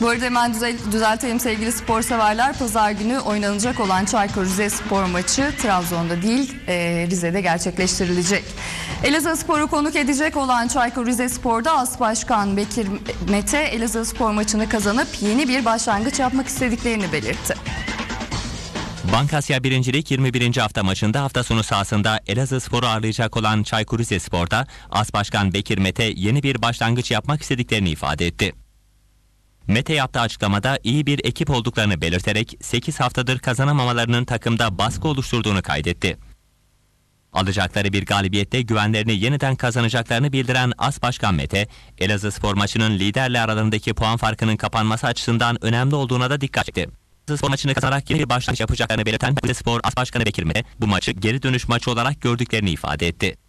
Bu arada hemen düzel- düzeltelim sevgili spor severler. Pazar günü oynanacak olan Çaykur Rizespor maçı Trabzon'da değil e, Rize'de gerçekleştirilecek. Elazığ Spor'u konuk edecek olan Çaykur Rizespor'da As Başkan Bekir Mete Elazığ Spor maçını kazanıp yeni bir başlangıç yapmak istediklerini belirtti. Bankasya 1. Lig 21. hafta maçında hafta sonu sahasında Elazığ Spor'u ağırlayacak olan Çaykur Rizespor'da As Başkan Bekir Mete yeni bir başlangıç yapmak istediklerini ifade etti. Mete yaptığı açıklamada iyi bir ekip olduklarını belirterek 8 haftadır kazanamamalarının takımda baskı oluşturduğunu kaydetti. Alacakları bir galibiyette güvenlerini yeniden kazanacaklarını bildiren As Başkan Mete, Elazığ Spor maçının liderle aralarındaki puan farkının kapanması açısından önemli olduğuna da dikkat çekti. Elazığ Spor maçını kazanarak yeni bir başlangıç yapacaklarını belirten Spor As Başkanı Bekir Mete, bu maçı geri dönüş maçı olarak gördüklerini ifade etti.